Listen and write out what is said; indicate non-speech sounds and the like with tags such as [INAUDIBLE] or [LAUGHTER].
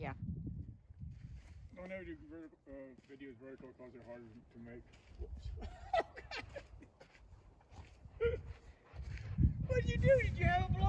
Yeah. Oh, Whenever you do vertical, uh, videos vertical because they're harder to make. [LAUGHS] what did you do? Did you have a?